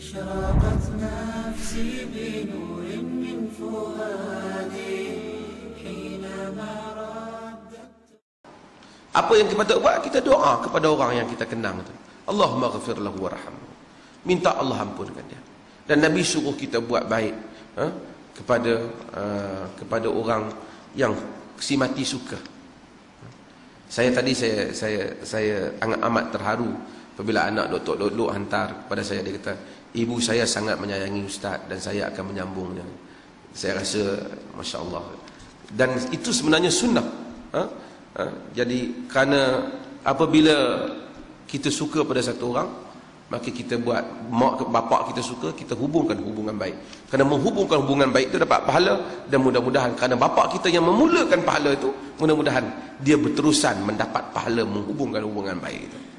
أشرقت نفسي بنور من فؤادي حينما رددت Apa yang kita patut buat? Kita doa kepada orang yang kita kenang tu. Allahumma ghafir lahu warhamhu. Minta Allah ampunkan dia. Dan Nabi suruh kita buat baik ha? kepada uh, kepada orang yang si mati suka. Saya tadi saya saya saya amat amat terharu apabila anak Dr. Lok hantar kepada saya dia kata, "Ibu saya sangat menyayangi ustaz dan saya akan menyambungnya." Saya rasa masya-Allah. Dan itu sebenarnya sunnah. Ha? Ha? Jadi kerana apabila kita suka pada satu orang, maka kita buat mak bapak kita suka, kita hubungkan hubungan baik. Kerana menghubungkan hubungan baik itu dapat pahala dan mudah-mudahan kerana bapak kita yang memulakan pahala itu, mudah-mudahan dia berterusan mendapat pahala menghubungkan hubungan baik itu.